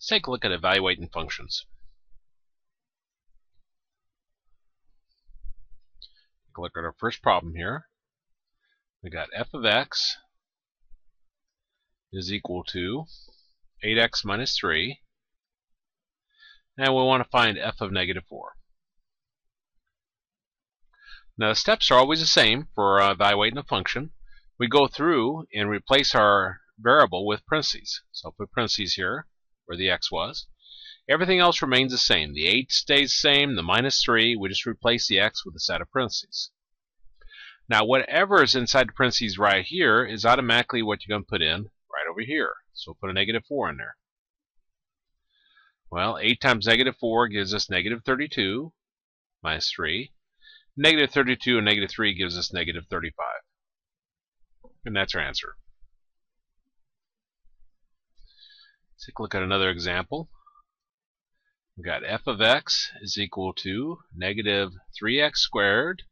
Let's take a look at evaluating functions. Take a look at our first problem here. We got f of x is equal to 8x minus 3 and we want to find f of negative 4. Now the steps are always the same for uh, evaluating a function. We go through and replace our variable with parentheses. So I'll put parentheses here where the x was. Everything else remains the same. The 8 stays the same, the minus 3, we just replace the x with a set of parentheses. Now whatever is inside the parentheses right here is automatically what you're going to put in right over here. So we'll put a negative 4 in there. Well, 8 times negative 4 gives us negative 32 minus 3. Negative 32 and negative 3 gives us negative 35. And that's our answer. Let's take a look at another example. We've got f of x is equal to negative 3x squared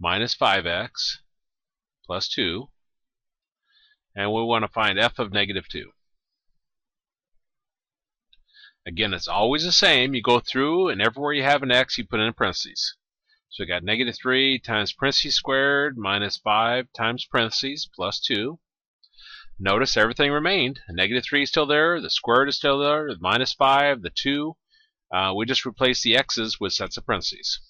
minus 5x plus 2. And we want to find f of negative 2. Again, it's always the same. You go through, and everywhere you have an x, you put in parentheses. So we got negative 3 times parentheses squared minus 5 times parentheses plus 2. Notice everything remained. The negative 3 is still there, the squared is still there, the minus 5, the 2. Uh, we just replace the x's with sets of parentheses.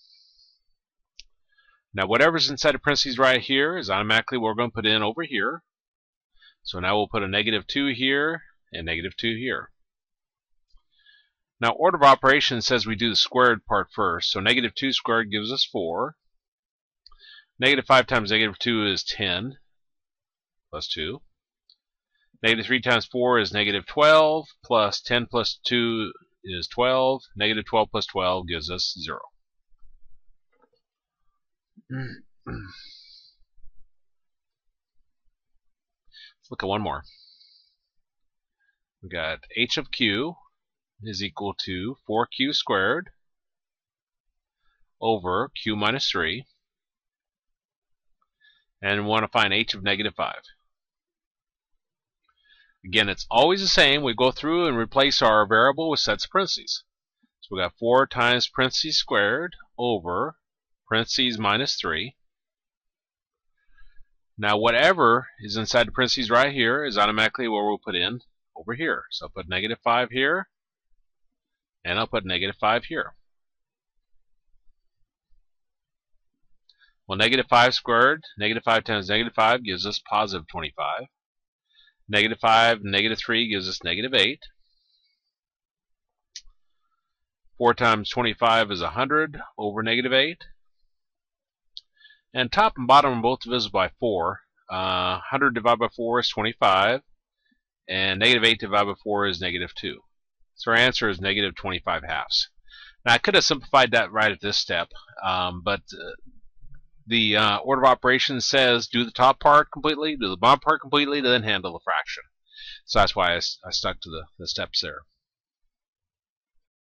Now whatever's inside of parentheses right here is automatically what we're going to put in over here. So now we'll put a negative 2 here and negative 2 here. Now order of operations says we do the squared part first. So negative 2 squared gives us 4. Negative 5 times negative 2 is 10 plus 2. Negative 3 times 4 is negative 12, plus 10 plus 2 is 12. Negative 12 plus 12 gives us 0. Let's look at one more. We got h of q is equal to 4q squared over q minus 3. And we want to find h of negative 5. Again, it's always the same. We go through and replace our variable with sets of parentheses. So we got 4 times parentheses squared over parentheses minus 3. Now whatever is inside the parentheses right here is automatically what we'll put in over here. So I'll put negative 5 here, and I'll put negative 5 here. Well, negative 5 squared, negative 5 times negative 5 gives us positive 25. Negative 5, negative 3 gives us negative 8. 4 times 25 is 100 over negative 8. And top and bottom are both divisible by 4. Uh, 100 divided by 4 is 25. And negative 8 divided by 4 is negative 2. So our answer is negative 25 halves. Now I could have simplified that right at this step, um, but uh, the uh, order of operations says do the top part completely, do the bottom part completely, then handle the fraction. So that's why I, I stuck to the, the steps there.